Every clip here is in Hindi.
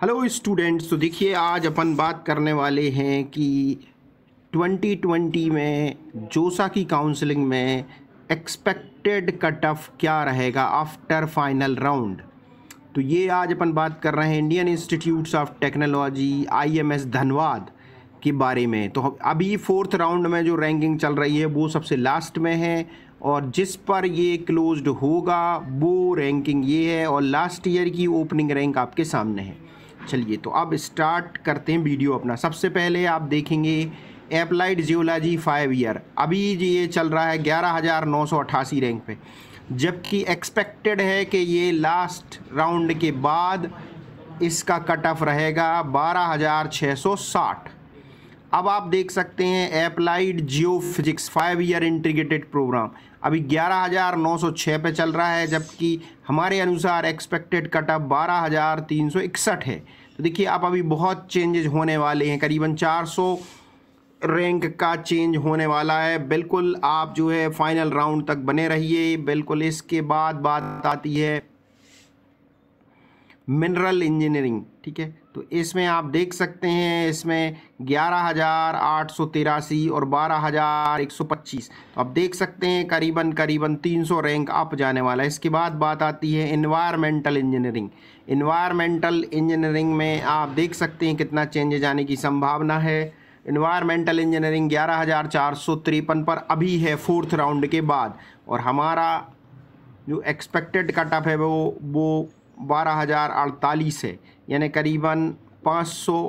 हेलो स्टूडेंट्स तो देखिए, आज अपन बात करने वाले हैं कि 2020 में जोसा की काउंसलिंग में एक्सपेक्टेड कट ऑफ़ क्या रहेगा आफ्टर फाइनल राउंड तो ये आज अपन बात कर रहे हैं Indian institutes of technology IMS Dhanbad के बारे में। तो अभी फोर्थ राउंड में जो रैंकिंग चल रही है, वो सबसे लास्ट में है और जिस पर ये क्लोज्ड होगा, वो रैंकिंग ये है और लास्ट ईयर की ओपनिंग रैंक आपके सामने है। चलिए तो अब स्टार्ट करते हैं वीडियो अपना। सबसे पहले आप देखेंगे एप्लाइड जियोलॉजी फाइव ईयर अभी ये चल रहा है ग्यारह हज़ार नौ सौ अट्ठासी रैंक पे। जबकि एक्सपेक्टेड है कि ये लास्ट राउंड के बाद इसका कट ऑफ़ रहेगा बारह हज़ार छः सौ साठ। अब आप देख सकते हैं applied geophysics five year integrated programme अभी ग्यारह हज़ार नौ सौ छः पे चल रहा है, जबकि हमारे अनुसार एक्सपेक्टेड कट ऑफ़ बारह हज़ार तीन सौ इकसठ है। तो देखिए, आप अभी बहुत चेंजेज होने वाले हैं। करीबन चार सौ रैंक का चेंज होने वाला है। बिल्कुल आप जो है फाइनल राउंड तक बने रहिए। बिल्कुल इसके बाद बात आती है मिनरल इंजीनियरिंग ठीक है? तो इसमें आप देख सकते हैं इसमें ग्यारह हज़ार आठ सौ तिरासी और बारह हज़ार एक सौ पच्चीस। तो आप देख सकते हैं करीबन करीबन तीन सौ रैंक अप जाने वाला है। इसके बाद बात आती है इन्वायरमेंटल इंजीनियरिंग इन्वायरमेंटल इंजीनियरिंग में आप देख सकते हैं कितना चेंज जाने की संभावना है। इन्वायरमेंटल इंजीनियरिंग ग्यारह हज़ार चार सौ तिरपन पर अभी है फोर्थ राउंड के बाद। और हमारा जो एक्सपेक्टेड कट ऑफ़ है वो वो बारह हज़ार अड़तालीस है। यानी करीबन पाँच सौ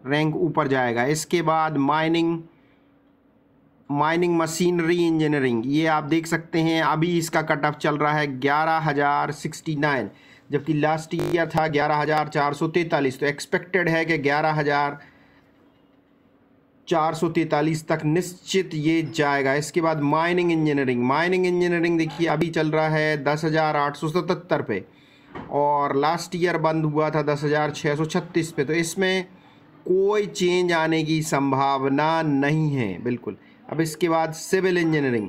रैंक ऊपर जाएगा। इसके बाद माइनिंग माइनिंग मशीनरी इंजीनियरिंग, ये आप देख सकते हैं। अभी इसका कट ऑफ़ चल रहा है ग्यारह हज़ार सिक्सटी नाइन, जबकि लास्ट ईयर था ग्यारह हज़ार चार सौ तैंतालीस। तो एक्सपेक्टेड है कि ग्यारह हज़ार चार सौ तैंतालीस तक निश्चित ये जाएगा। इसके बाद माइनिंग इंजीनियरिंग माइनिंग इंजीनियरिंग देखिए, अभी चल रहा है दस हज़ार आठ सौ सतहत्तर पे। और लास्ट ईयर बंद हुआ था दस हज़ार छः सौ छत्तीस पे तो इसमें कोई चेंज आने की संभावना नहीं है, बिल्कुल। अब इसके बाद सिविल इंजीनियरिंग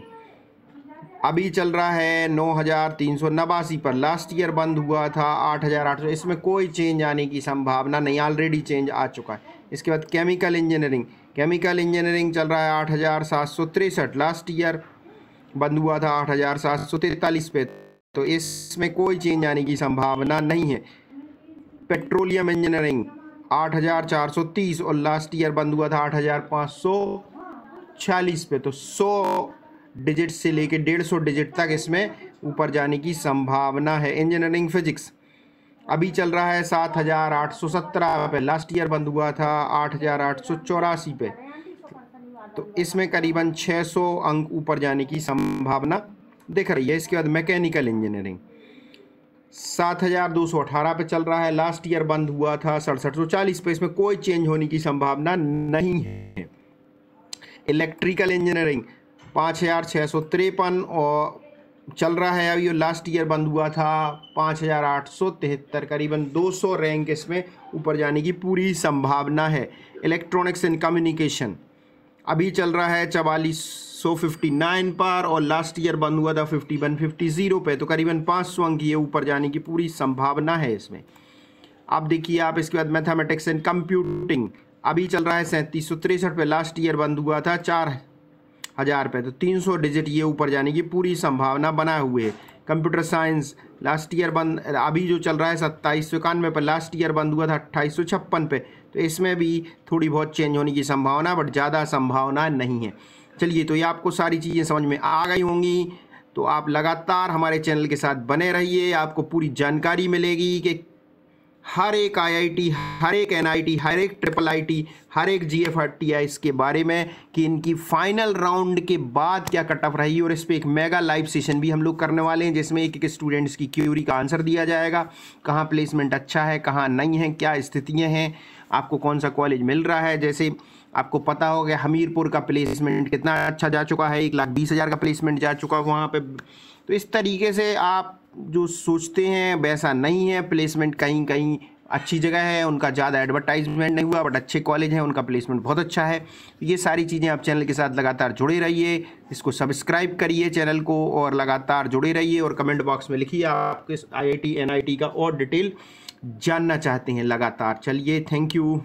अभी चल रहा है नौ हज़ार तीन सौ नवासी पर लास्ट ईयर बंद हुआ था आठ हज़ार आठ सौ, इसमें कोई चेंज आने की संभावना नहीं ऑलरेडी चेंज आ चुका है। इसके बाद केमिकल इंजीनियरिंग केमिकल इंजीनियरिंग चल रहा है आठ हज़ार सात सौ तिरसठ लास्ट ईयर बंद हुआ था आठ हज़ार सात सौ तैंतालीस पे। तो इसमें कोई चेंज आने की संभावना नहीं है। पेट्रोलियम इंजीनियरिंग, आठ हज़ार चार सौ तीस और लास्ट ईयर बंद हुआ था आठ हज़ार पाँच सौ छियालीस पे। तो सौ डिजिट से लेके डेढ़ सौ डिजिट तक इसमें ऊपर जाने की संभावना है। इंजीनियरिंग फिजिक्स, अभी चल रहा है सात हज़ार आठ सौ सत्रह पे। लास्ट ईयर बंद हुआ था आठ हज़ार आठ सौ चौरासी पे। तो इसमें करीबन छः सौ अंक ऊपर जाने की संभावना दिख रही है, इसके बाद मैकेनिकल इंजीनियरिंग। सात हज़ार दो सौ अठारह पे चल रहा है, लास्ट ईयर बंद हुआ था सड़सठ सौ चालीस पे इसमें कोई चेंज होने की संभावना नहीं है। इलेक्ट्रिकल इंजीनियरिंग, पाँच हज़ार छः सौ तिरपन और चल रहा है अभी लास्ट ईयर बंद हुआ था पाँच हज़ार आठ सौ तिहत्तर, करीबन दो सौ रैंक इसमें ऊपर जाने की पूरी संभावना है। इलेक्ट्रॉनिक्स एंड कम्युनिकेशन अभी चल रहा है चवालीस सौ फिफ्टी नाइन पर और लास्ट ईयर बंद हुआ था फिफ्टी वन फिफ्टी ज़ीरो पे तो करीबन पाँच सौ अंक ये ऊपर जाने की पूरी संभावना है इसमें। अब देखिए आप, इसके बाद मैथमेटिक्स एंड कंप्यूटिंग अभी चल रहा है सैंतीस सौ तिरसठ पे लास्ट ईयर बंद हुआ था चार हज़ार पे तो तीन सौ डिजिट ये ऊपर जाने की पूरी संभावना बनाए हुए है। कंप्यूटर साइंस, लास्ट ईयर बंद, अभी जो चल रहा है सत्ताईस सौ इक्यानवे पर लास्ट ईयर बंद हुआ था अट्ठाईस सौ छप्पन पे। तो इसमें भी थोड़ी बहुत चेंज होने की संभावना बट ज़्यादा संभावना नहीं है। चलिए तो ये आपको सारी चीज़ें समझ में आ गई होंगी। तो आप लगातार हमारे चैनल के साथ बने रहिए, आपको पूरी जानकारी मिलेगी कि हर एक आईआईटी हर एक एनआईटी हर एक ट्रिपल आईटी हर एक जीएफआरटीआई के बारे में कि इनकी फाइनल राउंड के बाद क्या कट ऑफ़ रही और इस पर एक मेगा लाइव सेशन भी हम लोग करने वाले हैं, जिसमें एक एक स्टूडेंट्स की क्यूरी का आंसर दिया जाएगा। कहाँ प्लेसमेंट अच्छा है, कहाँ नहीं है, क्या स्थितियाँ हैं, आपको कौन सा कॉलेज मिल रहा है? जैसे आपको पता हो गया हमीरपुर का प्लेसमेंट कितना अच्छा जा चुका है, एक लाख बीस हज़ार का प्लेसमेंट जा चुका है वहाँ पे। तो इस तरीके से आप जो सोचते हैं, वैसा नहीं है। प्लेसमेंट कहीं कहीं अच्छी जगह है, उनका ज़्यादा एडवर्टाइजमेंट नहीं हुआ बट अच्छे कॉलेज हैं, उनका प्लेसमेंट बहुत अच्छा है। ये सारी चीज़ें आप चैनल के साथ लगातार जुड़े रहिए, इसको सब्सक्राइब करिए चैनल को और लगातार जुड़े रहिए और कमेंट बॉक्स में लिखिए आपके आई आई आई का और डिटेल जानना चाहते हैं लगातार। चलिए थैंक यू